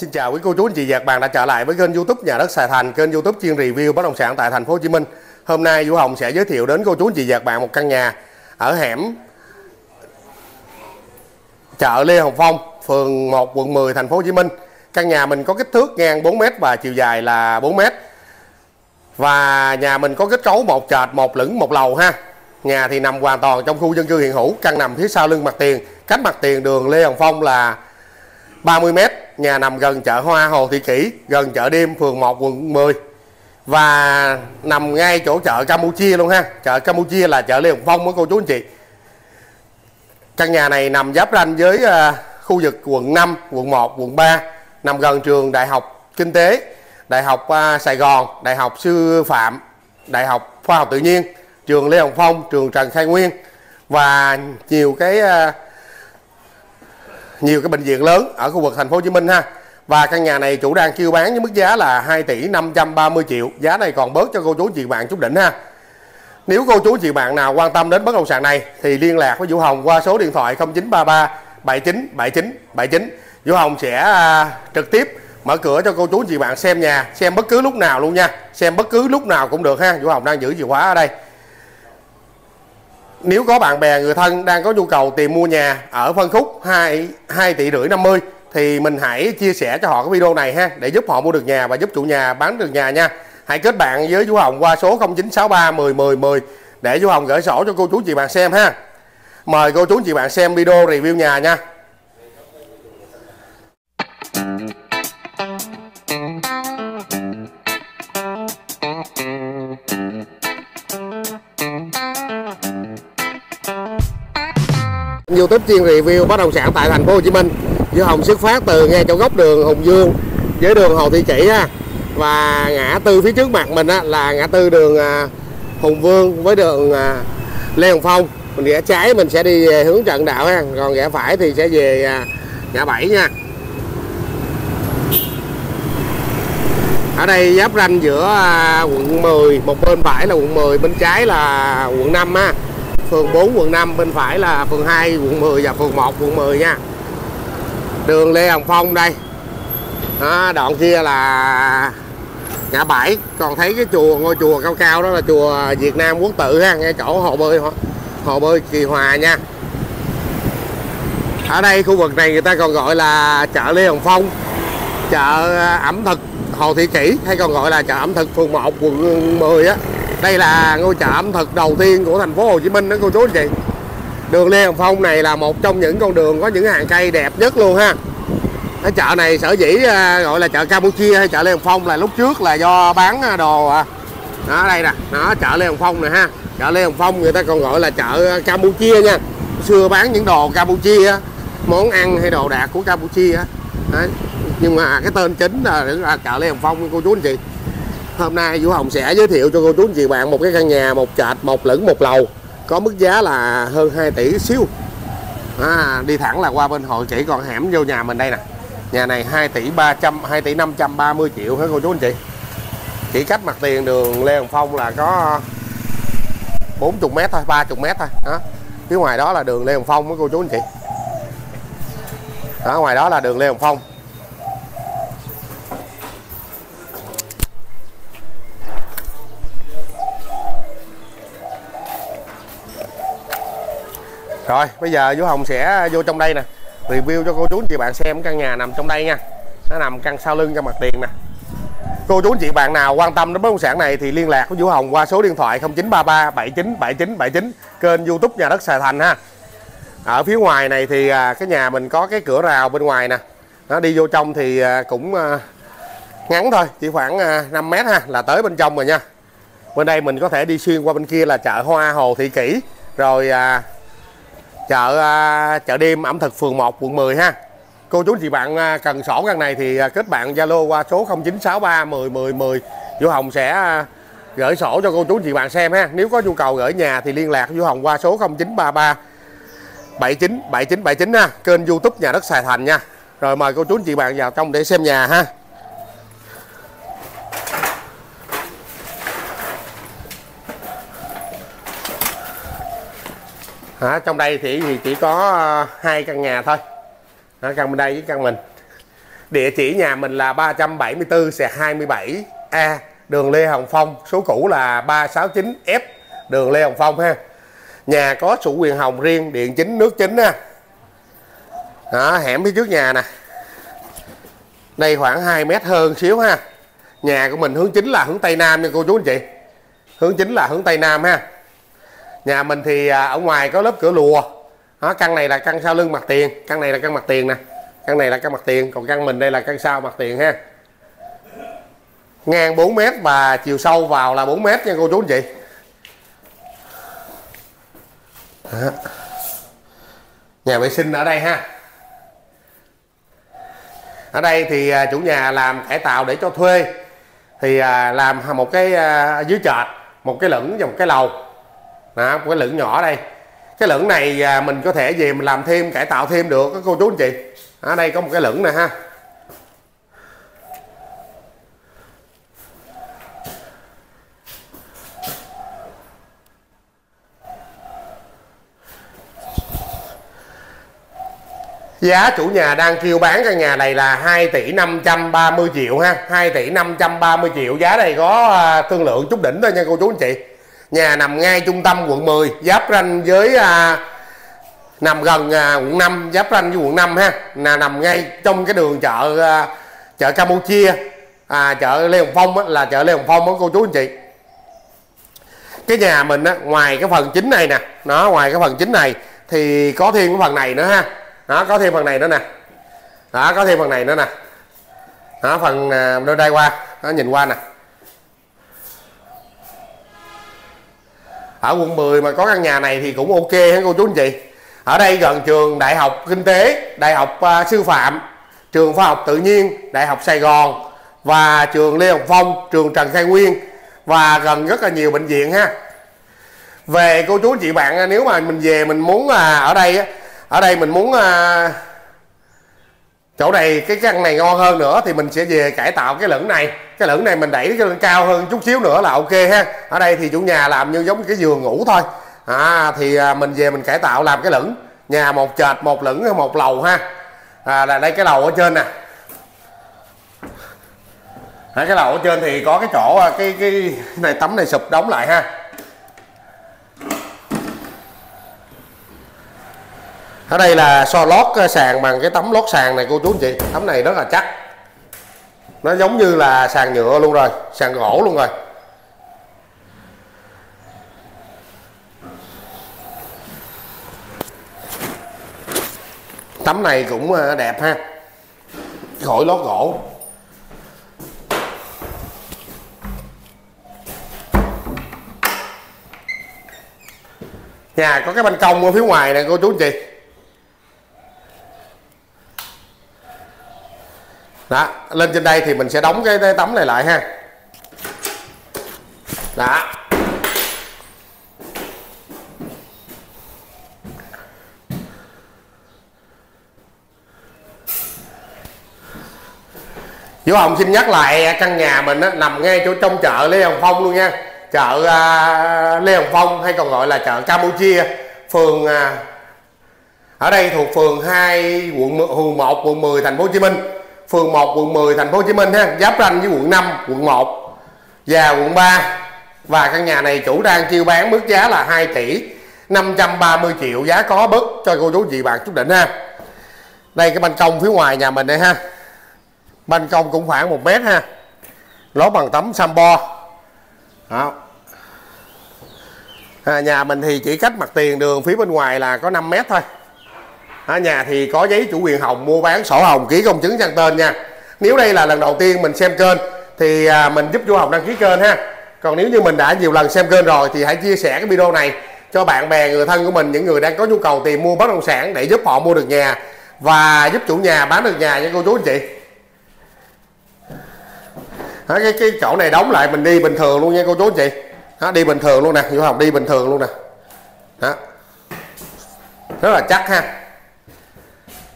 Xin chào quý cô chú anh chị và các bạn đã trở lại với kênh YouTube Nhà đất Sài Thành, kênh YouTube chuyên review bất động sản tại thành phố Hồ Chí Minh. Hôm nay Vũ Hồng sẽ giới thiệu đến cô chú anh chị và các bạn một căn nhà ở hẻm chợ Lê Hồng Phong, phường 1, quận 10, thành phố Hồ Chí Minh. Căn nhà mình có kích thước ngang 4 m và chiều dài là 4 m. Và nhà mình có kết cấu một trệt, một lửng, một lầu ha. Nhà thì nằm hoàn toàn trong khu dân cư hiện hữu, căn nằm phía sau lưng mặt tiền, cách mặt tiền đường Lê Hồng Phong là 30 m, nhà nằm gần chợ Hoa Hồ Thị Kỷ, gần chợ đêm phường 1 quận 10 và nằm ngay chỗ chợ Campuchia luôn ha. Chợ Campuchia là chợ Lê Hồng Phong đó cô chú anh chị. Căn nhà này nằm giáp ranh với à, khu vực quận 5, quận 1, quận 3, nằm gần trường Đại học Kinh tế, Đại học à, Sài Gòn, Đại học Sư phạm, Đại học Khoa học Tự nhiên, trường Lê Hồng Phong, trường Trần Khai Nguyên và nhiều cái à, nhiều cái bệnh viện lớn ở khu vực thành phố Hồ Chí Minh ha. Và căn nhà này chủ đang kêu bán với mức giá là 2 tỷ 530 triệu. Giá này còn bớt cho cô chú chị bạn chút đỉnh ha. Nếu cô chú chị bạn nào quan tâm đến bất động sản này thì liên lạc với Vũ Hồng qua số điện thoại 0933 79 79 79. Vũ Hồng sẽ à, trực tiếp mở cửa cho cô chú chị bạn xem nhà, xem bất cứ lúc nào luôn nha. Xem bất cứ lúc nào cũng được ha. Vũ Hồng đang giữ chìa khóa ở đây nếu có bạn bè người thân đang có nhu cầu tìm mua nhà ở phân khúc 2 2 tỷ rưỡi 50 thì mình hãy chia sẻ cho họ cái video này ha, để giúp họ mua được nhà và giúp chủ nhà bán được nhà nha. Hãy kết bạn với chú Hồng qua số 0963 10 10 10 để chú Hồng gửi sổ cho cô chú chị bạn xem ha. Mời cô chú chị bạn xem video review nhà nha. YouTube chuyên review bất động sản tại thành phố Hồ Chí Minh. Giữa Hồng xuất phát từ ngay chỗ góc đường Hùng Dương với đường Hồ Thị Chỉ ha. Và ngã tư phía trước mặt mình á, là ngã tư đường à, Hùng Vương với đường à, Lê Hồng Phong. Mình rẽ trái mình sẽ đi hướng Trận Đạo ha, còn rẽ phải thì sẽ về à, ngã bảy nha. Ở đây giáp ranh giữa quận 10, một bên phải là quận 10, bên trái là quận 5 ha phường 4 quận 5 bên phải là phường 2 quận 10 và phường 1 quận 10 nha. Đường Lê Hồng Phong đây. Đó, đoạn kia là ngã bảy. Còn thấy cái chùa ngôi chùa cao cao đó là chùa Việt Nam Quốc tự ha ngay chỗ hồ bơi hồ bơi Kỳ Hòa nha. Ở đây khu vực này người ta còn gọi là chợ Lê Hồng Phong chợ à, ẩm thực Hồ Thị Kỷ hay còn gọi là chợ ẩm thực phường 1 quận 10 á đây là ngôi chợ ẩm thực đầu tiên của thành phố Hồ Chí Minh đó cô chú anh chị. Đường Lê Hồng Phong này là một trong những con đường có những hàng cây đẹp nhất luôn ha. Cái chợ này sở dĩ à, gọi là chợ Campuchia hay chợ Lê Hồng Phong là lúc trước là do bán à, đồ à. đó đây nè. Nó chợ Lê Hồng Phong này ha. Chợ Lê Hồng Phong người ta còn gọi là chợ Campuchia nha. Xưa bán những đồ Campuchia món ăn hay đồ đạc của Campuchia Đấy. nhưng mà cái tên chính là, là chợ Lê Hồng Phong cô chú anh chị. Hôm nay Vũ Hồng sẽ giới thiệu cho cô chú anh chị bạn một cái căn nhà một trệt một lửng một lầu. Có mức giá là hơn 2 tỷ xíu. À, đi thẳng là qua bên hội chỉ còn hẻm vô nhà mình đây nè. Nhà này 2 tỷ 300 2 tỷ 530 triệu hả cô chú anh chị? Chỉ cách mặt tiền đường Lê Hồng Phong là có 40 mét thôi 30 mét thôi. Đó. Phía ngoài đó là đường Lê Hồng Phong với cô chú anh chị? Đó ngoài đó là đường Lê Hồng Phong. Rồi bây giờ Vũ Hồng sẽ vô trong đây nè Review cho cô chú anh chị bạn xem căn nhà nằm trong đây nha Nó nằm căn sau lưng cho mặt tiền nè Cô chú anh chị bạn nào quan tâm đến bất động sản này thì liên lạc với Vũ Hồng qua số điện thoại 0933 79 79 79 kênh YouTube nhà đất Sài Thành ha. Ở phía ngoài này thì à, cái nhà mình có cái cửa rào bên ngoài nè. Nó đi vô trong thì à, cũng à, ngắn thôi, chỉ khoảng 5 mét ha là tới bên trong rồi nha. Bên đây mình có thể đi xuyên qua bên kia là chợ Hoa Hồ Thị Kỷ rồi chợ à, chợ đêm ẩm thực phường 1 quận 10 ha. Cô chú chị bạn à, cần sổ căn này thì à, kết bạn Zalo qua số 0963 10 10 10 Vũ Hồng sẽ gửi sổ cho cô chú chị bạn xem ha. Nếu có nhu cầu gửi nhà thì liên lạc Vũ Hồng qua số 0933 79 79 79 ha. Kênh YouTube nhà đất Sài Thành nha. Rồi mời cô chú chị bạn vào trong để xem nhà ha. À, trong đây thì, thì chỉ có ờ, hai căn nhà thôi. À, căn bên đây với căn mình. Địa chỉ nhà mình là 374 27 A đường Lê Hồng Phong. Số cũ là 369 F đường Lê Hồng Phong ha. Nhà có chủ quyền hồng riêng điện chính nước chính ha. Đó, hẻm phía trước nhà nè. Đây khoảng 2 mét hơn xíu ha. Nhà của mình hướng chính là hướng tây nam nha cô chú anh chị. Hướng chính là hướng tây nam ha nhà mình thì à, ở ngoài có lớp cửa lùa. Đó, căn này là căn sau lưng mặt tiền căn này là căn mặt tiền nè. Căn này là căn mặt tiền còn căn mình đây là căn sau mặt tiền ha. Ngang 4 mét và chiều sâu vào là 4 mét nha cô chú anh chị. Đó. nhà vệ sinh ở đây ha. Ở đây thì à, chủ nhà làm cải tạo để cho thuê. Thì à, làm một cái dưới trệt một cái lửng và một cái lầu đó, một cái lượng nhỏ đây. Cái lửng này à, mình có thể về mình làm thêm cải tạo thêm được các cô chú anh chị. Ở đây có một cái lửng nè ha. Giá chủ nhà đang kêu bán căn nhà này là 2 tỷ 530 triệu ha. 2 tỷ 530 triệu. Giá này có à, thương lượng chút đỉnh thôi nha cô chú anh chị. Nhà nằm ngay trung tâm quận 10 Giáp ranh với à, Nằm gần à, quận 5 Giáp ranh với quận 5 ha. Là Nằm ngay trong cái đường chợ à, Chợ Campuchia à, Chợ Lê Hồng Phong á, là chợ Lê Hồng Phong đó cô chú anh chị. Cái nhà mình á, ngoài cái phần chính này nè Nó ngoài cái phần chính này Thì có thêm cái phần này nữa ha. Đó có thêm phần này nữa nè. Đó có thêm phần này nữa nè. Đó phần à, đôi đây qua nó nhìn qua nè. Ở quận 10 mà có căn nhà này thì cũng ok hả cô chú anh chị? Ở đây gần trường đại học kinh tế đại học uh, sư phạm trường khoa học tự nhiên đại học sài gòn và trường lê hồng phong trường trần khai nguyên và gần rất là nhiều bệnh viện ha. Về cô chú anh chị bạn à, nếu mà mình về mình muốn à, ở đây ở đây mình muốn à, chỗ này cái căn này ngon hơn nữa thì mình sẽ về cải tạo cái lửng này cái lửng này mình đẩy cho lên cao hơn chút xíu nữa là ok ha. Ở đây thì chủ nhà làm như giống cái giường ngủ thôi. À, thì à, mình về mình cải tạo làm cái lửng. Nhà một trệt một lửng một lầu ha. À, là đây cái lầu ở trên nè. À, cái lầu ở trên thì có cái chỗ à, cái cái này tấm này sụp đóng lại ha. Ở đây là so lót à, sàn bằng cái tấm lót sàn này cô chú anh chị. Tấm này rất là chắc nó giống như là sàn nhựa luôn rồi, sàn gỗ luôn rồi. Tấm này cũng ờ, đẹp ha. Khỏi lót gỗ. Nhà có cái ban công ở phía ngoài này cô chú anh chị đó lên trên đây thì mình sẽ đóng cái, cái tấm này lại ha. Đó. Vũ Hồng xin nhắc lại căn nhà mình á, nằm ngay chỗ trong chợ Lê Hồng Phong luôn nha. Chợ uh, Lê Hồng Phong hay còn gọi là chợ Campuchia phường uh, ở đây thuộc phường 2 quận 1 quận 10 thành phố Hồ Chí Minh phường 1 quận 10 thành phố Hồ Chí Minh ha. Giáp ranh với quận 5 quận 1 và quận 3 và căn nhà này chủ đang chiêu bán mức giá là 2 tỷ 530 triệu. Giá có bớt cho cô chú chị bạn chút định ha. Đây cái ban công phía ngoài nhà mình đây ha. Ban công cũng khoảng 1 mét ha. Lót bằng tấm sambo. Đó. À, nhà mình thì chỉ cách mặt tiền đường phía bên ngoài là có 5 mét thôi ở nhà thì có giấy chủ quyền hồng mua bán sổ hồng ký công chứng sang tên nha. Nếu đây là lần đầu tiên mình xem kênh thì à, mình giúp chú hồng đăng ký kênh ha. Còn nếu như mình đã nhiều lần xem kênh rồi thì hãy chia sẻ cái video này cho bạn bè người thân của mình những người đang có nhu cầu tìm mua bất động sản để giúp họ mua được nhà và giúp chủ nhà bán được nhà nha cô chú anh chị. Đó, cái cái chỗ này đóng lại mình đi bình thường luôn nha cô chú anh chị. Đó, đi bình thường luôn nè chú hồng đi bình thường luôn nè. Đó. Rất là chắc ha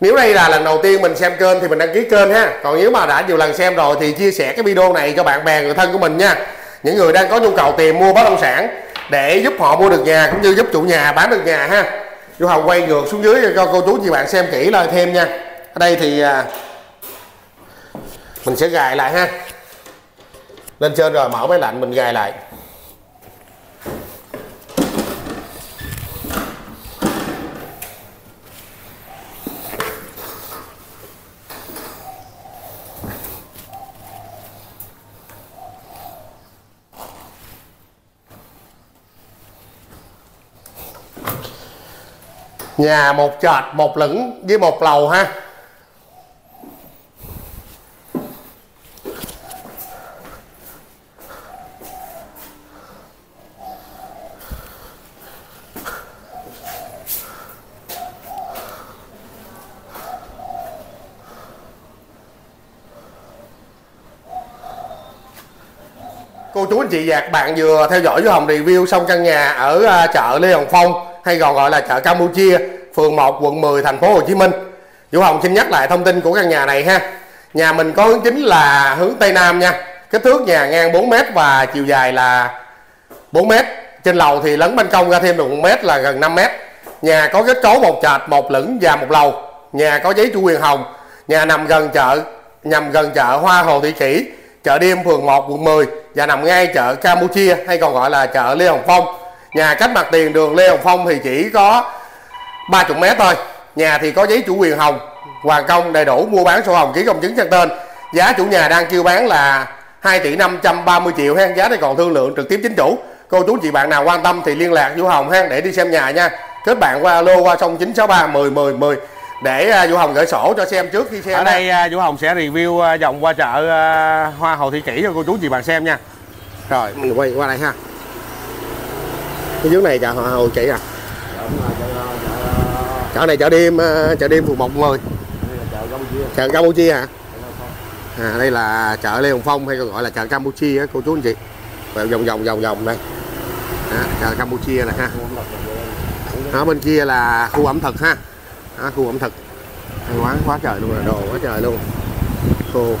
nếu đây là lần đầu tiên mình xem kênh thì mình đăng ký kênh ha. Còn nếu mà đã nhiều lần xem rồi thì chia sẻ cái video này cho bạn bè, người thân của mình nha. Những người đang có nhu cầu tìm mua bất động sản để giúp họ mua được nhà cũng như giúp chủ nhà bán được nhà ha. Chú Hồng quay ngược xuống dưới cho cô chú chị bạn xem kỹ lại thêm nha. Ở đây thì à, mình sẽ gài lại ha. Lên trên rồi mở máy lạnh mình gài lại. Nhà một trệt một lửng với một lầu ha. Cô chú anh chị và các bạn vừa theo dõi với Hồng review xong căn nhà ở à, chợ Lê Hồng Phong hay còn gọi là chợ Campuchia, phường 1 quận 10 thành phố Hồ Chí Minh. Vũ Hồng xin nhắc lại thông tin của căn nhà này ha. Nhà mình có hướng chính là hướng Tây Nam nha. Kích thước nhà ngang 4m và chiều dài là 4m trên lầu thì lấn ban công ra thêm được 1m là gần 5m nhà có kết cấu một trệt một lửng và một lầu. Nhà có giấy chủ quyền hồng. Nhà nằm gần chợ nhằm gần chợ Hoa Hồ Thị Kỷ, chợ đêm, phường 1 quận 10 và nằm ngay chợ Campuchia, hay còn gọi là chợ Lê Hồng Phong nhà cách mặt tiền đường Lê Hồng Phong thì chỉ có 30 mét thôi. Nhà thì có giấy chủ quyền hồng. Hoàn công đầy đủ mua bán sổ hồng ký công chứng sang tên. Giá chủ nhà đang kêu bán là 2 tỷ 530 triệu ha giá này còn thương lượng trực tiếp chính chủ. Cô chú chị bạn nào quan tâm thì liên lạc Vũ Hồng ha để đi xem nhà nha. Kết bạn qua alo qua sông 963 10 10 10 để uh, Vũ Hồng gửi sổ cho xem trước khi xem ở đây uh, Vũ Hồng sẽ review uh, vòng qua chợ Hoa Hồ Thị Kỷ cho cô chú chị bạn xem nha. Rồi mình quay qua đây ha cái dưới này chợ Hoa Hồ chị à? Chợ này chợ đêm ờ, chợ đêm phường một người chợ Campuchia hả? À đây là chợ Lê Hồng Phong hay còn gọi là chợ Campuchia cô chú anh chị. Và vòng vòng vòng vòng đây. À, chợ Campuchia này ha. Ở bên kia là khu ẩm thực ha. À, khu ẩm thực. Hay quán quá trời luôn rồi đồ quá trời luôn. Cô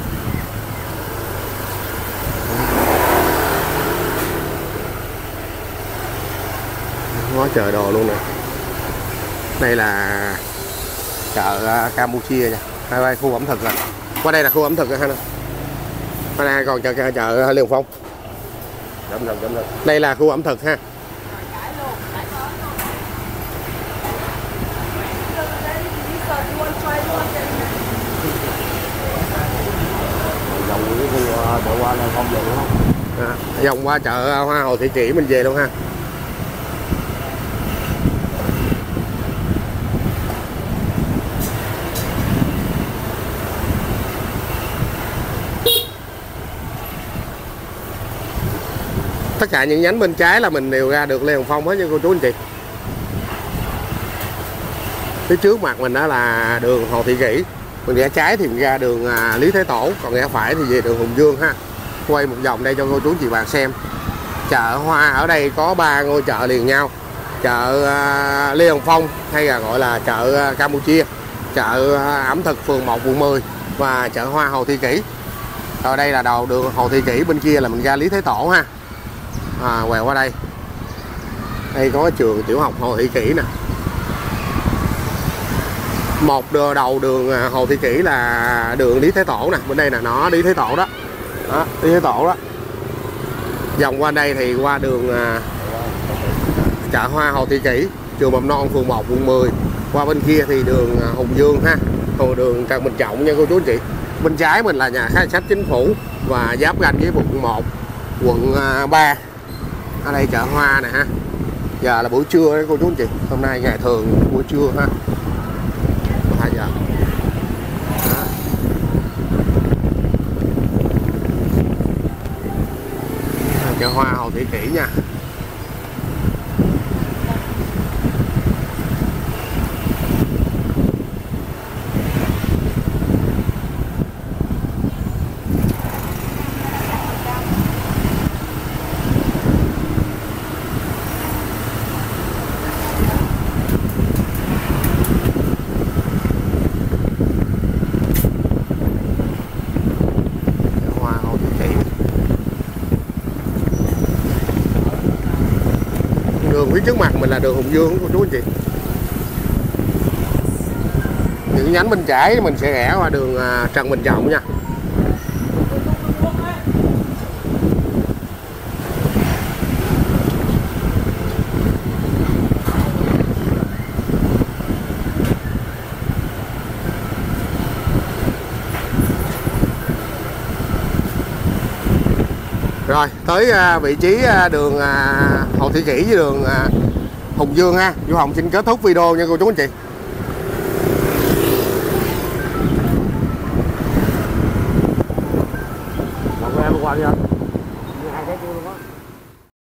quá trời đồ luôn nè. Đây là chợ Campuchia nha. Hai đây khu ẩm thực rồi qua đây là khu ẩm thực rồi ha nè. Qua đây còn chợ chợ, chợ Liên Phong. Chậm rồi, chậm rồi. đây là khu ẩm thực ha. Dòng à, vòng qua chợ Hoa Hồ Thị Kỷ mình về luôn ha tất cả những nhánh bên trái là mình đều ra được Lê Hồng Phong hết nha cô chú anh chị. Phía trước mặt mình đó là đường Hồ Thị Kỷ. Mình rẽ trái thì mình ra đường à, Lý Thế Tổ, còn rẽ phải thì về đường Hùng Dương ha. Quay một vòng đây cho cô chú chị bạn xem. Chợ hoa, ở đây có ba ngôi chợ liền nhau. Chợ à, Lê Hồng Phong hay là gọi là chợ à, Campuchia. Chợ ẩm thực phường 1 quận 10 và chợ hoa Hồ Thị Kỷ. Ở đây là đầu đường Hồ Thị Kỷ, bên kia là mình ra Lý Thế Tổ ha à, quẹo qua đây. Đây có trường tiểu học Hồ Thị Kỷ nè. Một đờ đầu đường à, Hồ Thị Kỷ là đường Lý Thế Tổ nè. Bên đây là nó Lý Thế Tổ đó. Đó Lý Thế Tổ đó. Vòng qua đây thì qua đường à, chợ hoa Hồ Thị Kỷ trường mầm non phường 1 quận 10 qua bên kia thì đường à, Hùng Dương ha. Còn đường Trần Bình Trọng nha cô chú anh chị. Bên trái mình là nhà khách sách chính phủ và giáp ranh với quận 1 quận 3 ở đây chợ hoa nè ha. Giờ là buổi trưa đấy cô chú anh chị. Hôm nay ngày thường buổi trưa ha. Hai giờ Đó. chợ hoa Hồ Thị Kỷ nha chợ hoa Hồ Thị Kỷ đường phía trước mặt mình là đường Hùng Dương của chú anh chị. Những nhánh bên trái mình sẽ rẽ qua đường à, Trần Bình Trọng nha. Rồi, tới à, vị trí à, đường à, Hồ Thị Kỷ với đường Hùng Dương ha. Du Hồng xin kết thúc video nha cô chú anh chị.